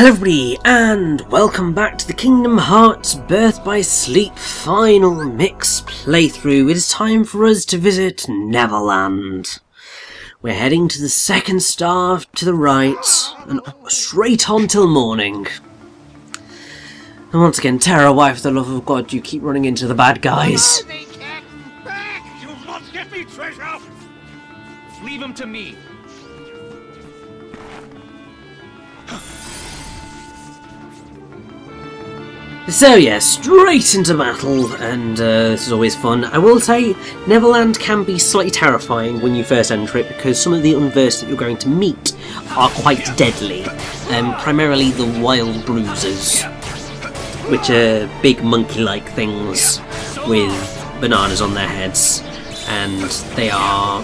Hello everybody, and welcome back to the Kingdom Hearts Birth by Sleep Final Mix playthrough. It is time for us to visit Neverland. We're heading to the second star to the right, and straight on till morning. And once again, Terra, why for the love of God, you keep running into the bad guys. Back! You'll not get me, treasure! Leave him to me. So yeah, straight into battle, and uh, this is always fun. I will say, Neverland can be slightly terrifying when you first enter it because some of the unversed that you're going to meet are quite deadly. Um, primarily the wild bruisers, which are big monkey-like things with bananas on their heads, and they are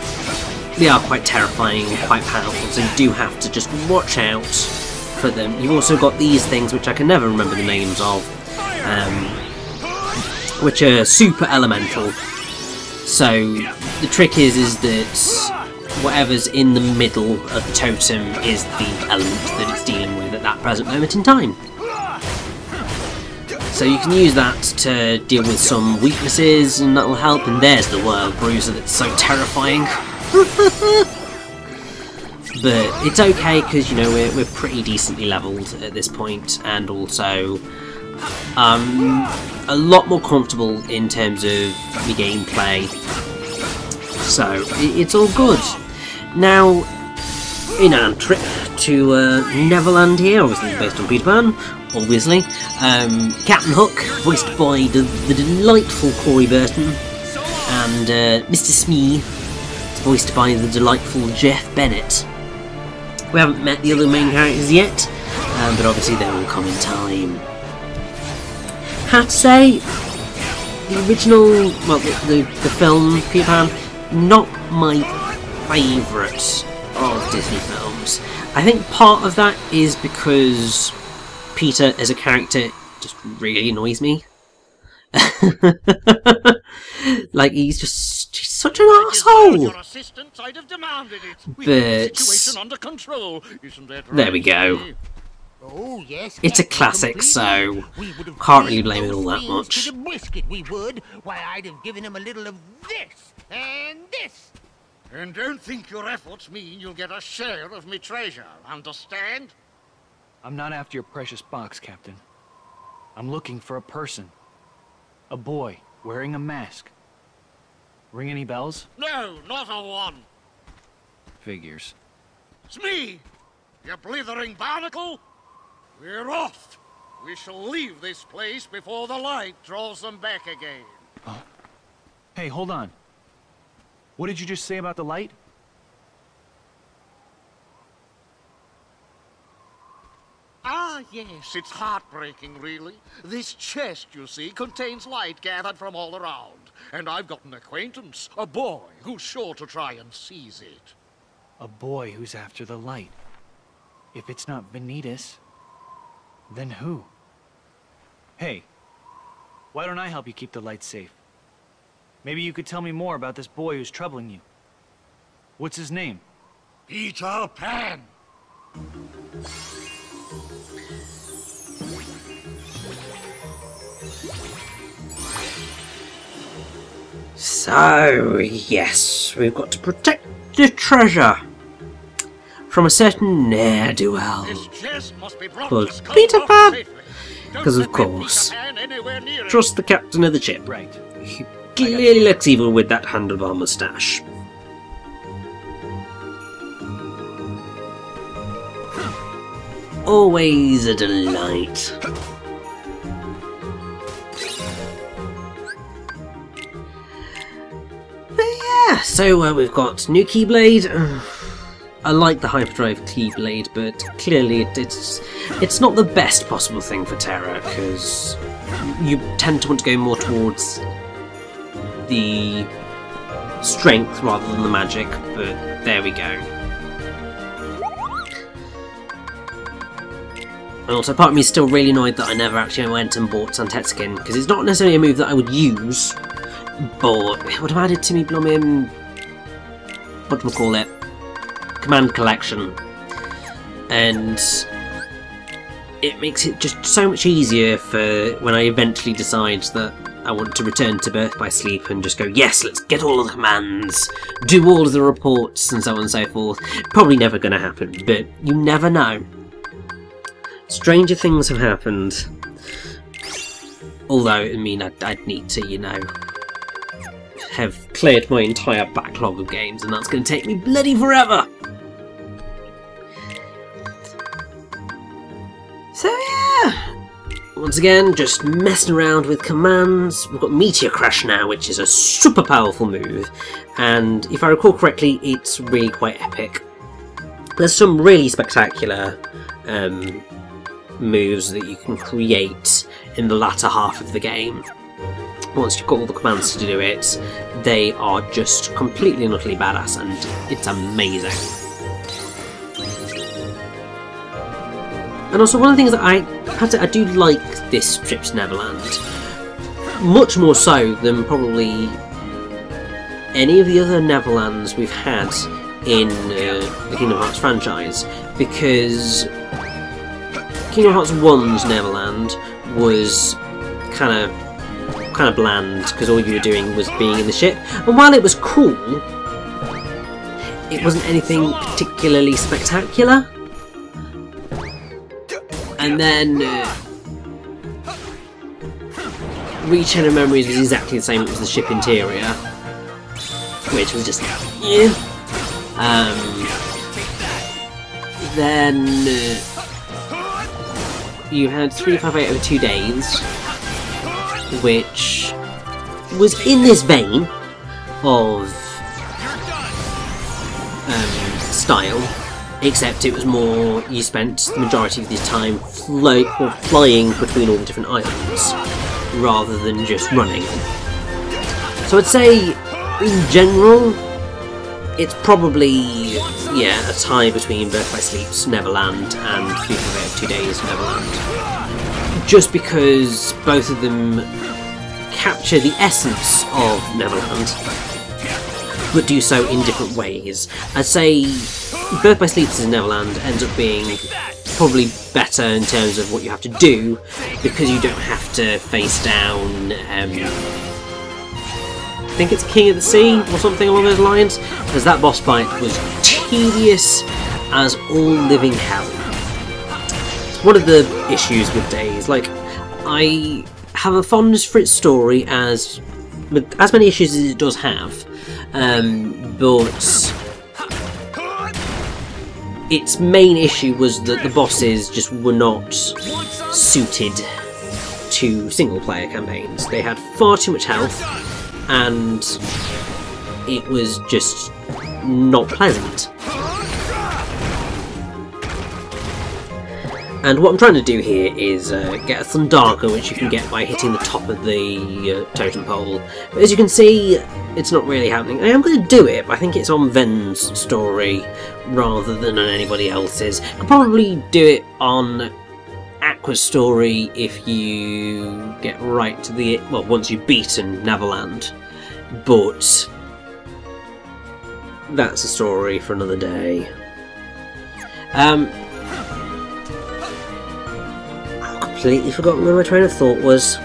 they are quite terrifying, quite powerful. So you do have to just watch out for them. You've also got these things, which I can never remember the names of, um, which are super elemental. So the trick is is that whatever's in the middle of the totem is the element that it's dealing with at that present moment in time. So you can use that to deal with some weaknesses, and that'll help. And there's the Wild Bruiser that's so terrifying. but it's okay because you know we're, we're pretty decently leveled at this point, and also um, a lot more comfortable in terms of the gameplay. So it's all good. Now, in our trip to uh, Neverland here, obviously based on Peter Pan, obviously, um, Captain Hook, voiced by the, the delightful Corey Burton, and uh, Mr. Smee, voiced by the delightful Jeff Bennett. We haven't met the other main characters yet, um, but obviously they will come in time. Have to say, the original, well, the, the, the film Peter Pan, not my favourite of Disney films. I think part of that is because Peter as a character just really annoys me. like he's just he's such an asshole. your assistance, I'd have demanded it. We have the But- under control. Isn't that right? There we go. Jimmy? Oh yes. It's a classic, so We can't really blame it all that much. To the brisket, we would. Why, I'd have given him a little of this and this. And don't think your efforts mean you'll get a share of me treasure. Understand? I'm not after your precious box, Captain. I'm looking for a person. A boy wearing a mask. Ring any bells? No, not a one. Figures. It's me, you blithering barnacle. We're off. We shall leave this place before the light draws them back again. Hey, hold on. What did you just say about the light? Ah, yes, it's heartbreaking, really. This chest, you see, contains light gathered from all around. And I've got an acquaintance, a boy, who's sure to try and seize it. A boy who's after the light. If it's not Vanitas, then who? Hey, why don't I help you keep the light safe? Maybe you could tell me more about this boy who's troubling you. What's his name? Peter Pan! So, yes, we've got to protect the treasure from a certain ne'er-do-well. This chest must be brought Well, to Skull Peter Pan! Because, of course. Pan anywhere near it. Trust the captain of the ship. Right. He clearly looks evil with that handlebar moustache. Always a delight. But yeah, so uh, we've got new Keyblade. I like the Hyperdrive Keyblade, but clearly it, it's it's not the best possible thing for Terra because you tend to want to go more towards the strength rather than the magic. But there we go. And also, part of me is still really annoyed that I never actually went and bought Zantetsuken because it's not necessarily a move that I would use, but it would have added to me blooming what Command collection. And it makes it just so much easier for when I eventually decide that I want to return to Birth by Sleep and just go, yes, let's get all of the commands, do all of the reports, and so on and so forth. Probably never going to happen, but you never know. Stranger things have happened. Although, I mean, I'd, I'd need to, you know, have cleared my entire backlog of games, and that's going to take me bloody forever! So yeah, once again, just messing around with commands. We've got Meteor Crash now, which is a super powerful move, and if I recall correctly, it's really quite epic. There's some really spectacular um, moves that you can create in the latter half of the game. Once you've got all the commands to do it, they are just completely and utterly badass, and it's amazing. And also, one of the things that I had to, I do like this trip to Neverland, much more so than probably any of the other Neverlands we've had in uh, the Kingdom Hearts franchise, because Kingdom Hearts 1's Neverland was kind of kind of bland because all you were doing was being in the ship, and while it was cool, it wasn't anything particularly spectacular. And then uh, Memories was exactly the same as the ship interior, which was just yeah. Um, then uh, you had 358 over two days, which was in this vein of um, style, except it was more you spent the majority of this time fly, or flying between all the different islands rather than just running. So I'd say, in general, it's probably yeah a tie between Birth by Sleep's Neverland and FIFA Two Days Neverland, just because both of them capture the essence of Neverland, but do so in different ways. I'd say Birth by Sleep's in Neverland ends up being probably better in terms of what you have to do because you don't have to face down. Um, I think it's King of the Sea or something along those lines, because that boss fight was tedious as all living hell. It's one of the issues with Days. Like, I have a fondness for its story as as many issues as it does have, um, but its main issue was that the bosses just were not suited to single player campaigns. They had far too much health and it was just not pleasant. And what I'm trying to do here is uh, get a Thundaga, which you can get by hitting the top of the uh, totem pole. But as you can see, it's not really happening. I am going to do it, but I think it's on Ven's story rather than on anybody else's. Could probably do it on Aqua's story if you get right to the... well, once you've beaten Neverland. But... That's a story for another day. Um, I've completely forgotten where my train of thought was.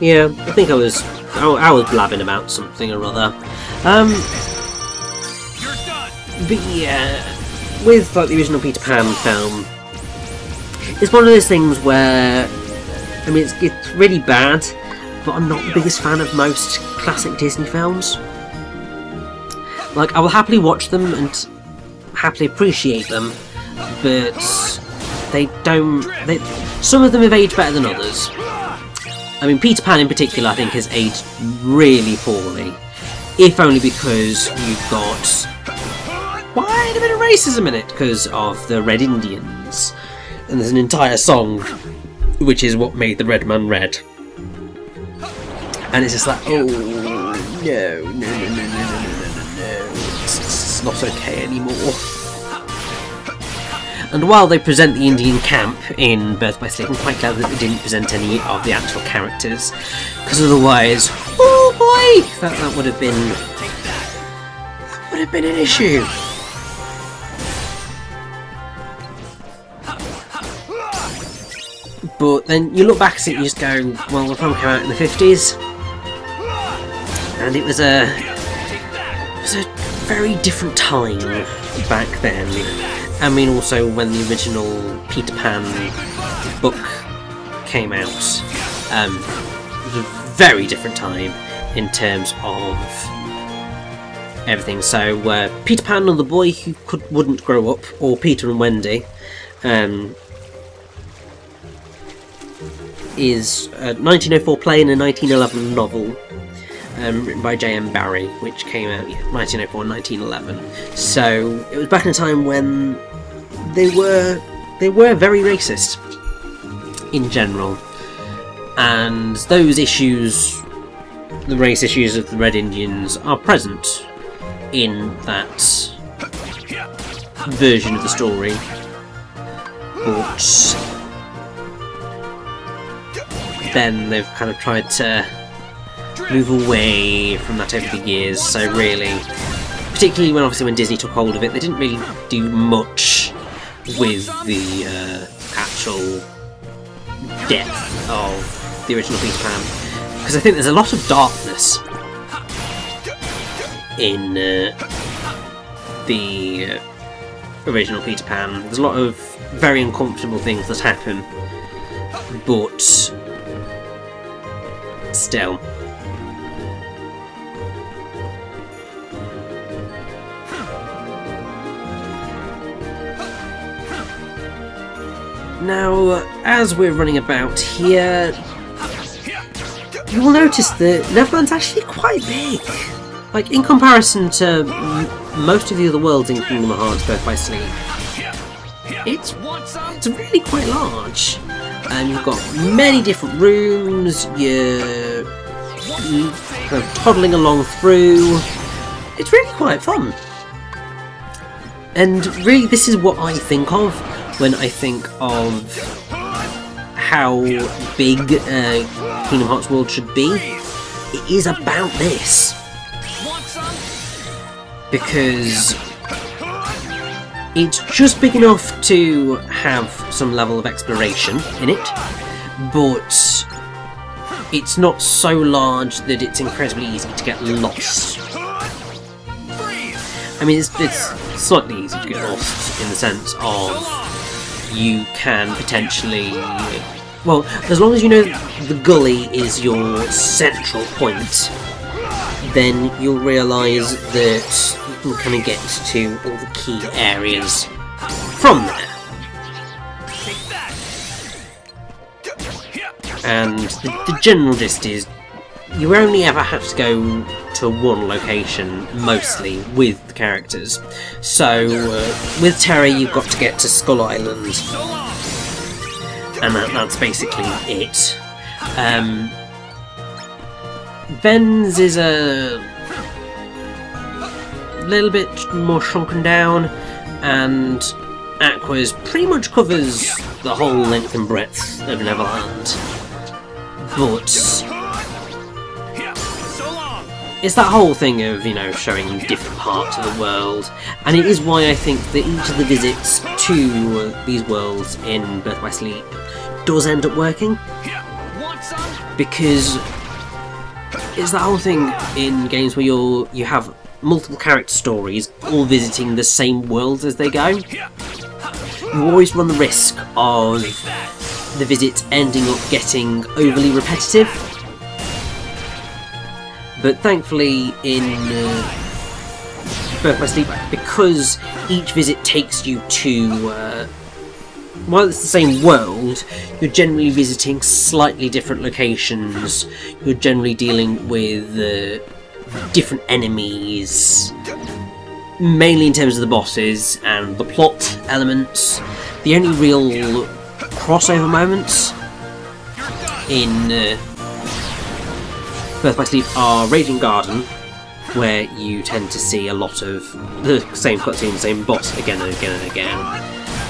Yeah, I think I was I, I was blabbing about something or other. Um, but yeah, with like the original Peter Pan film, it's one of those things where I mean it's, it's really bad, but I'm not the biggest fan of most classic Disney films. Like I will happily watch them and happily appreciate them, but they don't. They, some of them have aged better than others. I mean, Peter Pan in particular, I think, has aged really poorly. If only because you've got quite a bit of racism in it because of the Red Indians. And there's an entire song which is what made the Red Man red. And it's just like, oh, no, no, no, no, no, no, no, no. It's, it's not okay anymore. And while they present the Indian camp in Birth by Sleep, I'm quite glad that they didn't present any of the actual characters, because otherwise, oh boy, that, that would have been that would have been an issue. But then you look back at it and you just go, well, the film came out in the 50s, and it was a it was a very different time back then. I mean, also when the original Peter Pan book came out, um, it was a very different time in terms of everything. So uh, Peter Pan and the boy who could wouldn't grow up, or Peter and Wendy, um, is a 1904 play and a 1911 novel. Um, written by J.M. Barrie, which came out yeah, 1904 and 1911. So it was back in a time when they were they were very racist in general, and those issues, the race issues of the Red Indians, are present in that version of the story. But then they've kind of tried to move away from that over the years. So really, particularly when obviously when Disney took hold of it, they didn't really do much with the uh, actual depth of the original Peter Pan, because I think there's a lot of darkness in uh, the uh, original Peter Pan. There's a lot of very uncomfortable things that happen, but still. Now, as we're running about here, you will notice that Neverland's actually quite big. Like, in comparison to most of the other worlds in Kingdom Hearts Birth by Sleep, it's, it's really quite large. And you've got many different rooms, you're, you're kind of toddling along through. It's really quite fun. And really, this is what I think of when I think of how big uh, Kingdom Hearts World should be. It is about this. Because it's just big enough to have some level of exploration in it, but it's not so large that it's incredibly easy to get lost. I mean, it's, it's slightly easy to get lost in the sense of you can potentially. Well, as long as you know the gully is your central point, then you'll realise that you can kind of get to all the key areas from there. And the, the general gist is you only ever have to go to one location, mostly, with the characters. So, uh, with Terra, you've got to get to Skull Island, and that, that's basically it. Um, is a little bit more shrunken down, and Aqua's pretty much covers the whole length and breadth of Neverland. But it's that whole thing of, you know, showing different parts of the world, and it is why I think that each of the visits to these worlds in Birth by Sleep does end up working. Because it's that whole thing in games where you're you have multiple character stories all visiting the same worlds as they go. You always run the risk of the visits ending up getting overly repetitive but thankfully, in uh, Birth by Sleep, because each visit takes you to. Uh, while it's the same world, you're generally visiting slightly different locations. You're generally dealing with uh, different enemies, mainly in terms of the bosses and the plot elements. The only real crossover moments in uh, Birth by Sleep are Raging Garden, where you tend to see a lot of the same cutscene, the same boss again and again and again.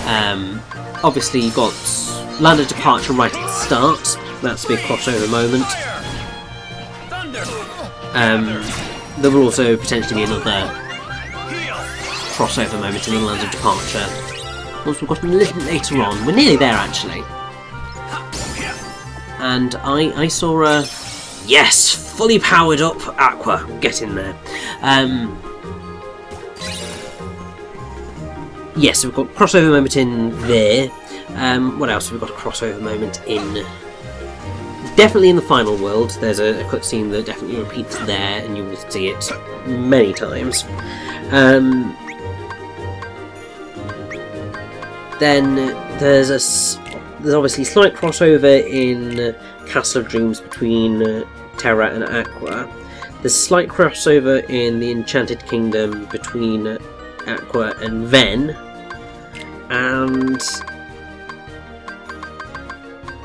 Um, obviously, you've got Land of Departure right at the start, that's a big crossover moment. Um, there will also potentially be another crossover moment in the Land of Departure once we've got a little bit later on. We're nearly there actually. and I, I saw a yes, fully powered up Aqua. Get in there. Um, yes, we've got crossover moment in there. Um, what else? We've got a crossover moment in. Definitely in the final world. There's a, a cutscene that definitely repeats there, and you will see it many times. Um, then there's a there's obviously slight crossover in Castle of Dreams between uh, Terra and Aqua. There's slight crossover in the Enchanted Kingdom between Aqua and Ven, and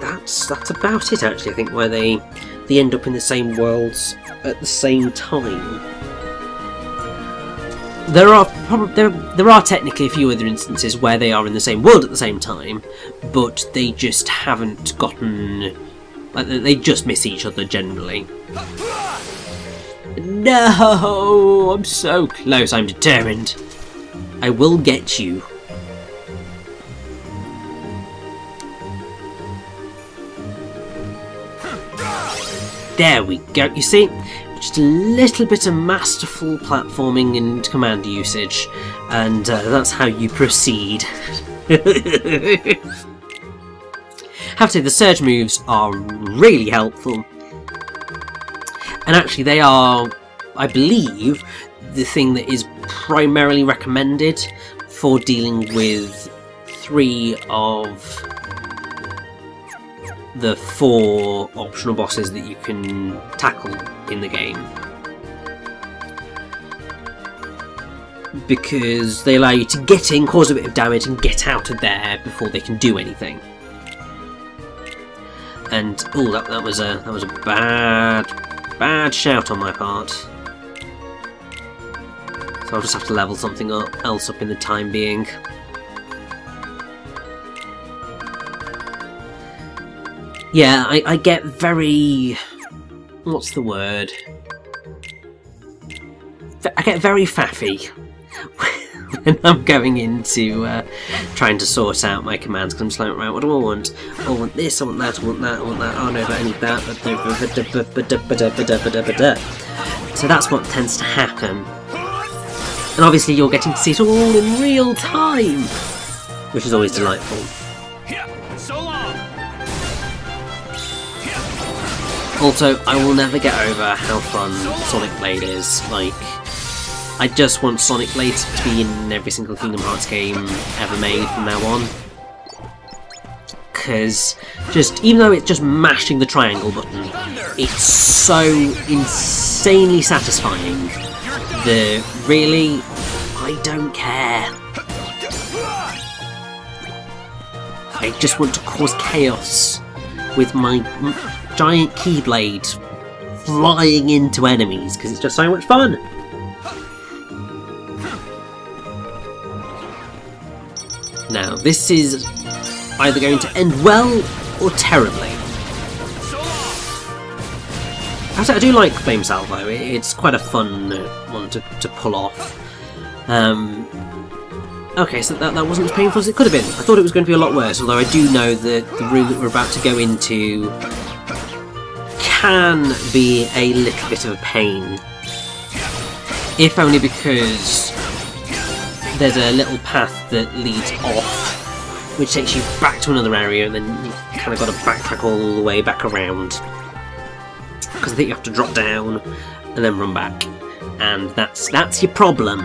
that's that's about it. Actually, I think where they they end up in the same worlds at the same time. There are prob- there there are technically a few other instances where they are in the same world at the same time, but they just haven't gotten like they- just miss each other generally. No, I'm so close. I'm determined. I will get you. There we go. You see, just a little bit of masterful platforming and command usage, and uh, that's how you proceed. Have to say, the surge moves are really helpful. And actually, they are, I believe, the thing that is primarily recommended for dealing with three of the four optional bosses that you can tackle in the game. Because they allow you to get in, cause a bit of damage, and get out of there before they can do anything. And oh, that, that was a that was a bad bad shout on my part. So I'll just have to level something up, else up in the time being. Yeah, I, I get very. What's the word? I get very faffy when I'm going into uh, trying to sort out my commands because I'm just right, what do I want? Oh, I want this, I want that, I want that, I want that. Oh no, but I need that. So that's what tends to happen. And obviously, you're getting to see it all in real time, which is always delightful. Also, I will never get over how fun Sonic Blade is. Like, I just want Sonic Blade to be in every single Kingdom Hearts game ever made from now on. Because, just, even though it's just mashing the triangle button, it's so insanely satisfying The really, I don't care. I just want to cause chaos with my giant keyblade flying into enemies because it's just so much fun. This is either going to end well or terribly. Actually, I do like Flame Salvo. It's quite a fun uh, one to, to pull off. Um, okay, so that, that wasn't as painful as it could have been. I thought it was going to be a lot worse, although I do know that the room that we're about to go into can be a little bit of a pain. If only because there's a little path that leads off, which takes you back to another area, and then you kind of got to backtrack all the way back around. Because I think you have to drop down and then run back, and that's that's your problem.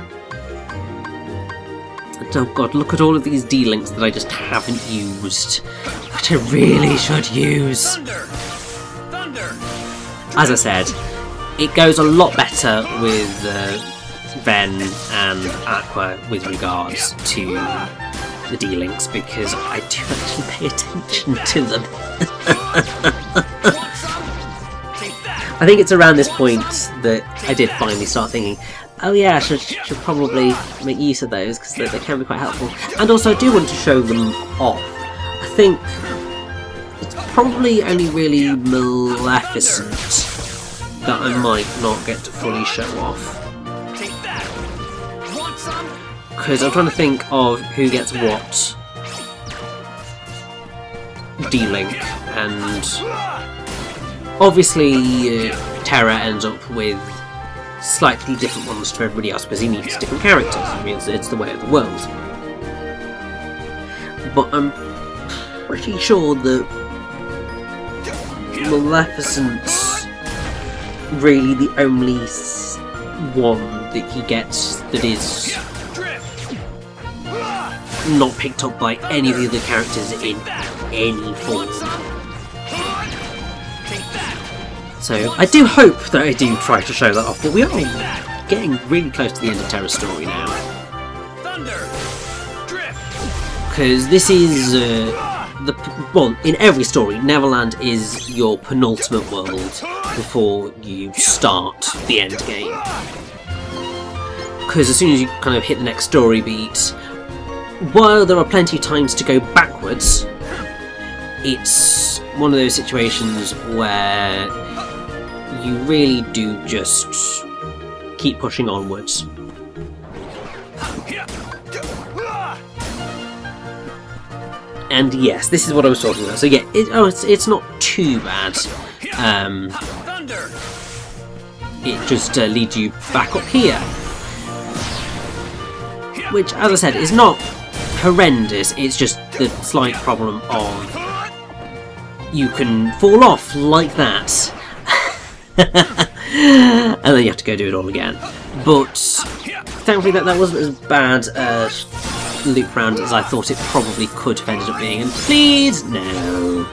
And oh god, look at all of these D-links that I just haven't used, that I really should use. As I said, it goes a lot better with uh, Ven and Aqua with regards to the D-links because I do actually pay attention to them. I think it's around this point that I did finally start thinking, oh yeah, I should, should probably make use of those because they, they can be quite helpful. And also, I do want to show them off. I think it's probably only really Maleficent that I might not get to fully show off. Because I'm trying to think of who gets what D-Link, and Obviously, uh, Terra ends up with slightly different ones to everybody else because he needs different characters. I mean, it's, it's the way of the world. But I'm pretty sure that Maleficent's really the only one that he gets that is not picked up by any of the other characters in any form. So I do hope that I do try to show that off, but we are getting really close to the end of Terra's story now. Because this is uh, the well, in every story, Neverland is your penultimate world before you start the end game. Because as soon as you kind of hit the next story beat, while there are plenty of times to go backwards, it's one of those situations where you really do just keep pushing onwards. And yes, this is what I was talking about. So yeah, it, oh, it's it's not too bad. Um, it just uh, leads you back up here, which, as I said, is not horrendous. It's just the slight problem of you can fall off like that, and then you have to go do it all again. But thankfully, that that wasn't as bad a loop round as I thought it probably could have ended up being. And please, no.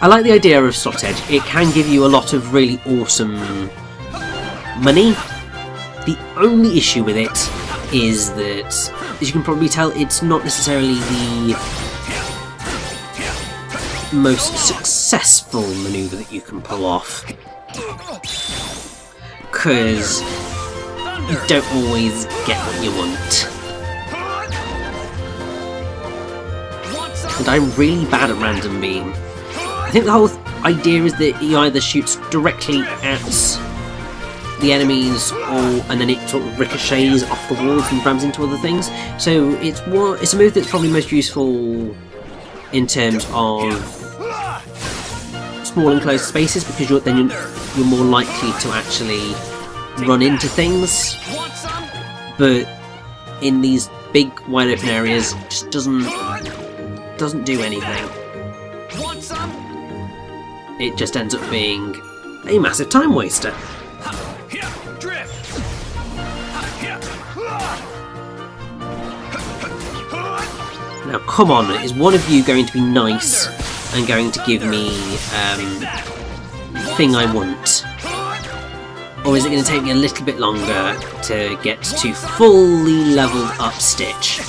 I like the idea of Slot Edge. It can give you a lot of really awesome money. The only issue with it is that, as you can probably tell, it's not necessarily the most successful maneuver that you can pull off. Because you don't always get what you want. And I'm really bad at random beam. I think the whole idea is that he either shoots directly at the enemies, or and then it sort of ricochets off the walls and rams into other things. So it's one, it's a move that's probably most useful in terms of small enclosed spaces because you're then you're, you're more likely to actually run into things. But in these big wide open areas, it just doesn't doesn't do anything. It just ends up being a massive time waster. Now, come on, is one of you going to be nice and going to give me um, the thing I want? Or is it going to take me a little bit longer to get to fully leveled up Stitch?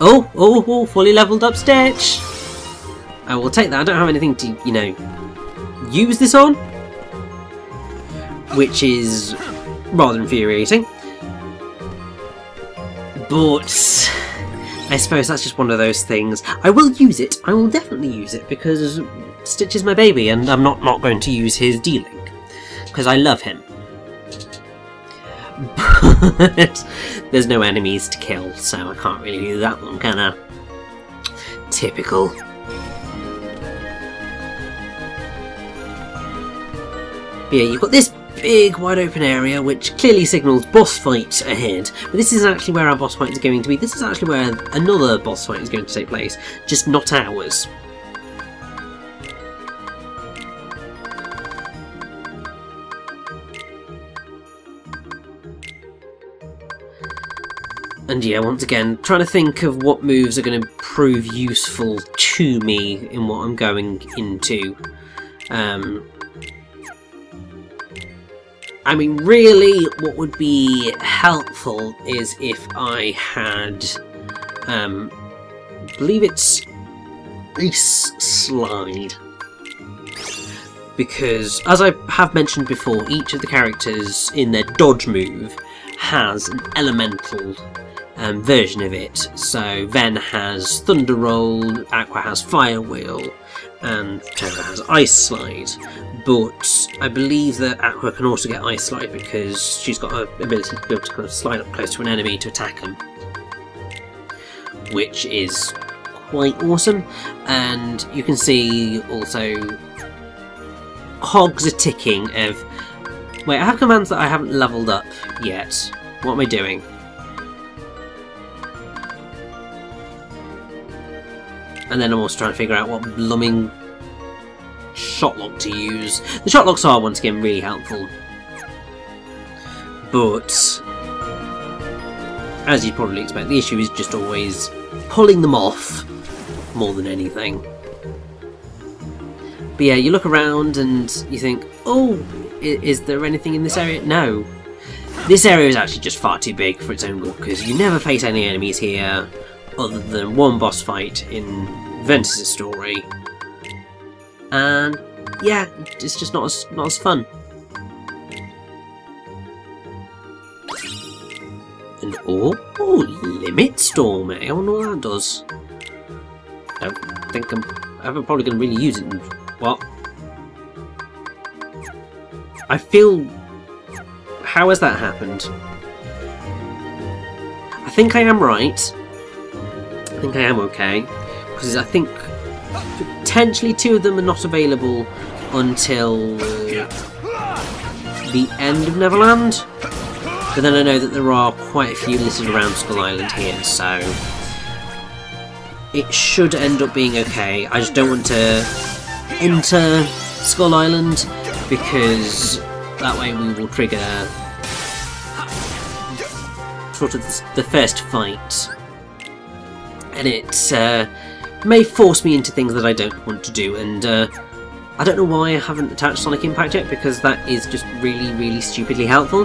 Oh, oh, oh, fully leveled up Stitch! I will take that. I don't have anything to, you know, use this on. Which is rather infuriating. But I suppose that's just one of those things. I will use it. I will definitely use it because Stitch is my baby, and I'm not not going to use his D-Link because I love him. But there's no enemies to kill, so I can't really do that one, can I? Typical. Yeah, you've got this big wide open area which clearly signals boss fight ahead, but this isn't actually where our boss fight is going to be. This is actually where another boss fight is going to take place, just not ours. And yeah, once again, trying to think of what moves are going to prove useful to me in what I'm going into. Um, I mean, really, what would be helpful is if I had, um, I believe it's Ice Slide. Because, as I have mentioned before, each of the characters in their dodge move has an elemental um, version of it. So Ven has Thunder Roll, Aqua has Fire Wheel, and Terra has Ice Slide. But I believe that Aqua can also get Ice Slide because she's got an ability to be able to kind of slide up close to an enemy to attack them. which is quite awesome. And you can see also hogs are ticking of wait, I have commands that I haven't leveled up yet. What am I doing? And then I'm also trying to figure out what blooming shotlock to use. The shotlocks are once again really helpful. But as you'd probably expect, the issue is just always pulling them off more than anything. But yeah, you look around and you think, oh, is there anything in this area? No. This area is actually just far too big for its own good because you never face any enemies here other than one boss fight in Ventus' story. And yeah, it's just not as not as fun. And oh, oh, limit storm. Eh? I wonder what that does. I don't think I'm ever probably going to really use it. What? I feel. How has that happened? I think I am right. I think I am okay because I think potentially two of them are not available until the end of Neverland. But then I know that there are quite a few listed around Skull Island here, so it should end up being okay. I just don't want to enter Skull Island because that way we will trigger sort of the first fight and it's uh, may force me into things that I don't want to do and uh, I don't know why I haven't attached Sonic Impact yet because that is just really really stupidly helpful.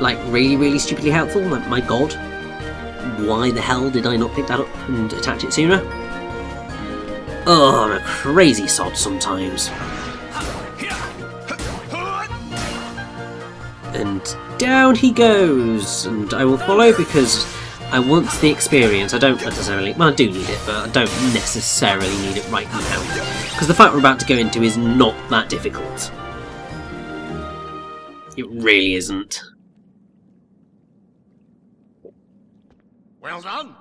Like really really stupidly helpful like, my god. Why the hell did I not pick that up and attach it sooner? Oh I'm a crazy sod sometimes. And down he goes and I will follow because I want the experience. I don't necessarily, well I do need it, but I don't necessarily need it right now. Because the fight we're about to go into is not that difficult. It really isn't. Well done.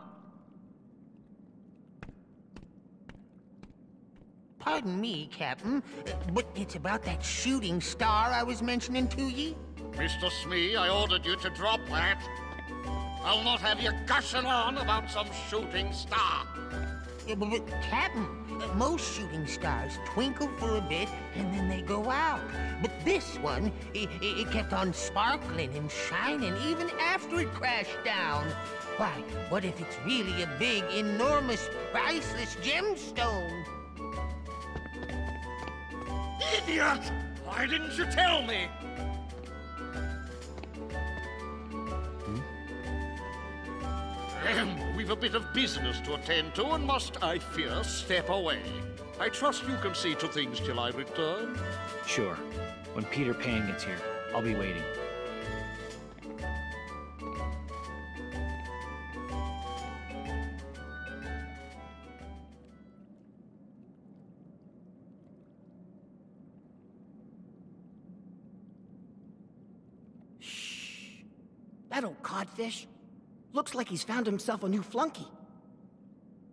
Pardon me, Captain, but it's about that shooting star I was mentioning to ye. Mr. Smee, I ordered you to drop that. I'll not have you gushing on about some shooting star. Yeah, but, but, Captain, most shooting stars twinkle for a bit and then they go out. But this one, it, it kept on sparkling and shining even after it crashed down. Why, what if it's really a big, enormous, priceless gemstone? Idiot! Why didn't you tell me? We've a bit of business to attend to and must, I fear, step away. I trust you can see to things till I return. Sure. When Peter Pan gets here, I'll be waiting. Shh. That old codfish looks like he's found himself a new flunky.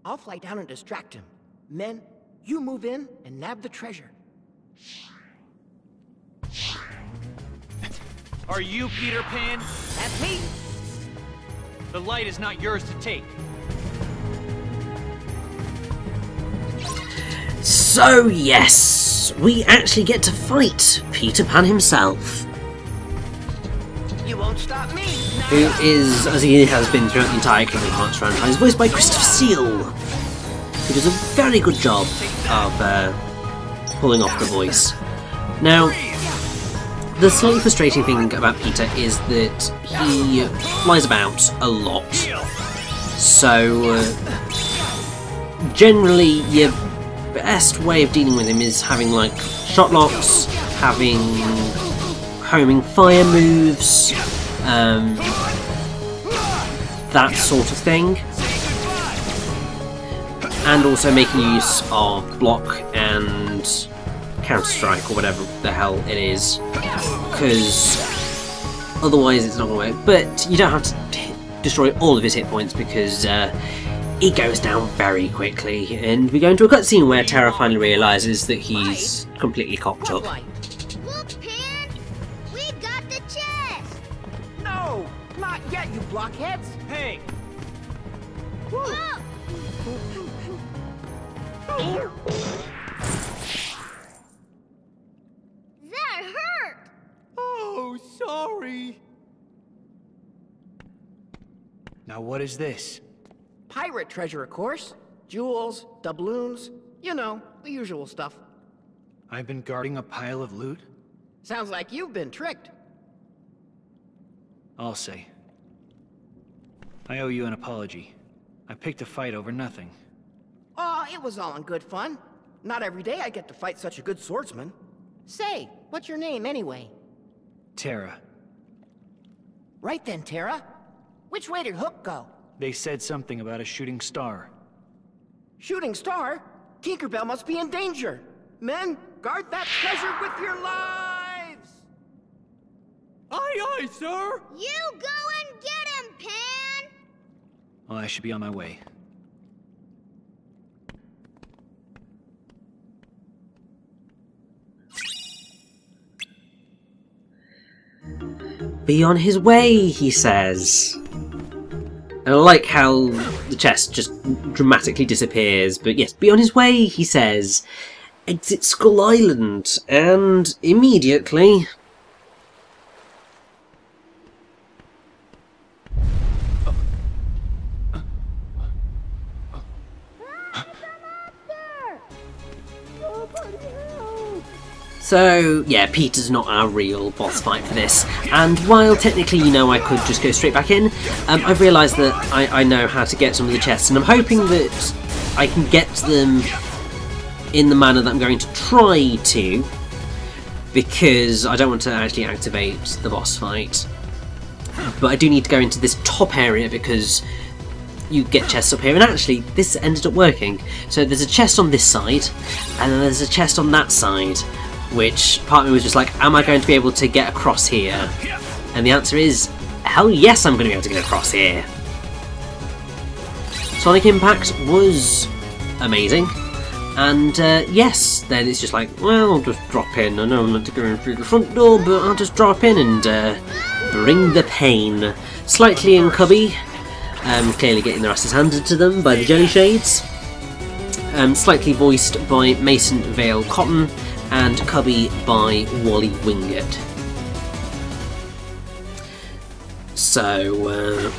I'll fly down and distract him. Men, you move in and nab the treasure. Are you Peter Pan? That's me. The light is not yours to take. So yes, we actually get to fight Peter Pan himself. Who is, as he has been throughout the entire Kingdom Hearts franchise, voiced by Christopher Seal, who does a very good job of uh, pulling off the voice. Now, the slightly frustrating thing about Peter is that he flies about a lot. So, uh, generally, your best way of dealing with him is having like shot locks, having homing fire moves, um, that sort of thing. And also making use of block and counter strike or whatever the hell it is, because otherwise it's not going to work. But you don't have to destroy all of his hit points because uh, he goes down very quickly. And we go into a cutscene where Terra finally realizes that he's completely cocked up. Blockheads! Hey! Look! That hurt! Oh, sorry. Now what is this? Pirate treasure, of course. Jewels, doubloons, you know, the usual stuff. I've been guarding a pile of loot? Sounds like you've been tricked. I'll say. I owe you an apology. I picked a fight over nothing. Oh, it was all in good fun. Not every day I get to fight such a good swordsman. Say, what's your name anyway? Terra, Right then, Terra. Which way did Hook go? they said something about a shooting star. Shooting star? Tinkerbell must be in danger. Men, guard that treasure with your lives! Aye, aye, sir! You go and get him, Pan! I should be on my way. Be on his way, he says. And I like how the chest just dramatically disappears, but yes, be on his way, he says. Exit Skull Island, and immediately. So, yeah, Peter's not our real boss fight for this. And while technically, you know, I could just go straight back in, um, I've realised that I, I know how to get some of the chests, and I'm hoping that I can get them in the manner that I'm going to try to, because I don't want to actually activate the boss fight. But I do need to go into this top area because you get chests up here, and actually, this ended up working. So there's a chest on this side, and then there's a chest on that side, which part of me was just like, am I going to be able to get across here? And the answer is, hell yes, I'm going to be able to get across here. Sonic Impact was amazing. And uh, yes, then it's just like, well, I'll just drop in. I know I'm not going through the front door, but I'll just drop in and uh, bring the pain. Slightly in Cubby, um, clearly getting their asses handed to them by the Jellyshades. Um, slightly voiced by Mason Vale Cotton and Cubby by Wally Wingert. So, uh,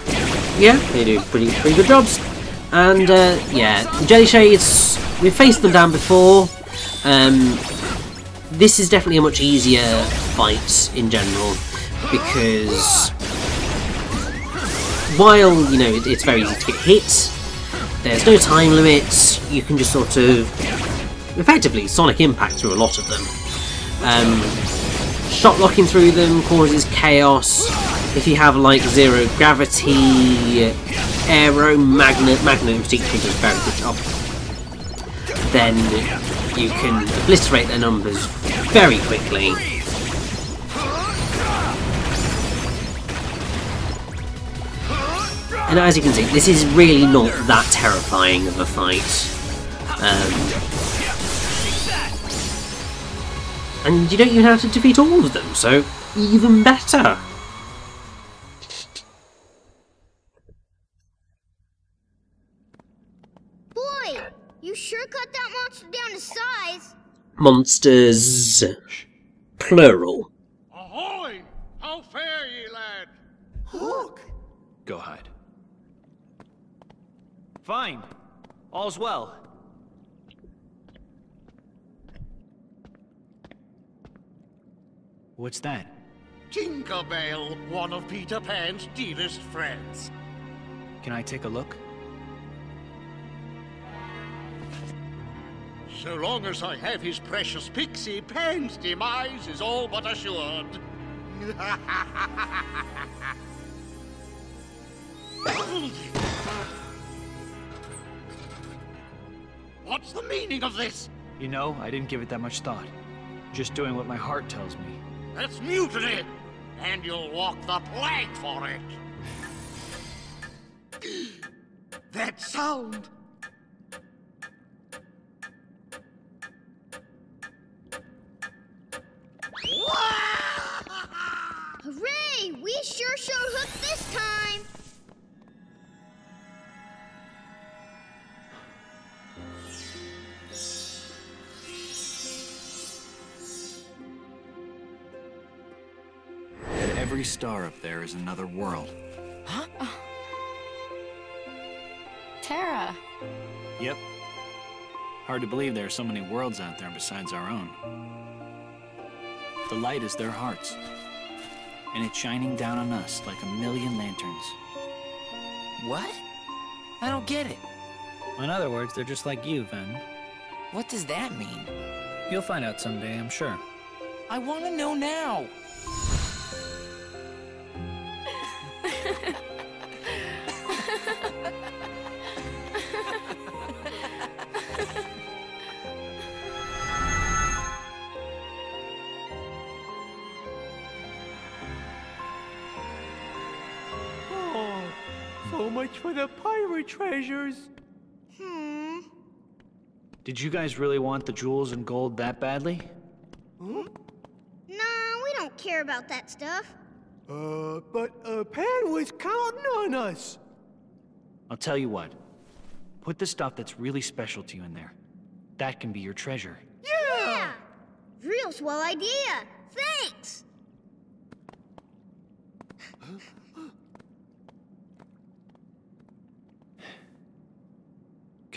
yeah, they do pretty pretty good jobs. And uh, yeah, the Jellyshades, we've faced them down before. Um, this is definitely a much easier fight in general because while you know it, it's very easy to get hit, there's no time limits, You can just sort of effectively sonic impact through a lot of them. Um, shot locking through them causes chaos. If you have like zero gravity, aero, magnet, magnet in particular does very good job. Then you can obliterate their numbers very quickly. And as you can see, this is really not that terrifying of a fight. Um, and you don't even have to defeat all of them, so even better. Boy, you sure cut that monster down to size. Monsters. Plural. Ahoy! How fare ye, lad? Hook! Go hide. Fine. All's well. What's that? Tinkerbell, one of Peter Pan's dearest friends. Can I take a look? So long as I have his precious pixie, Pan's demise is all but assured. What's the meaning of this? You know, I didn't give it that much thought. Just doing what my heart tells me. That's mutiny, and you'll walk the plank for it. That sound! Hooray! We sure showed Hook this time! Star up there is another world. Huh? Terra. Yep. Hard to believe there are so many worlds out there besides our own. The light is their hearts. And it's shining down on us like a million lanterns. What? I don't get it. In other words, they're just like you, Ven. What does that mean? You'll find out someday, I'm sure. I want to know now. The pirate treasures. Hmm. Did you guys really want the jewels and gold that badly? Nah, we don't care about that stuff. Uh, but uh, Pan was counting on us. I'll tell you what. Put the stuff that's really special to you in there. That can be your treasure. Yeah! Real swell idea. Thanks!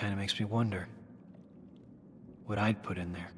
Kinda makes me wonder what I'd put in there.